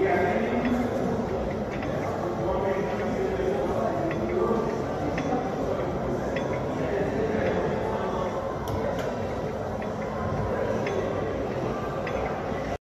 Yeah.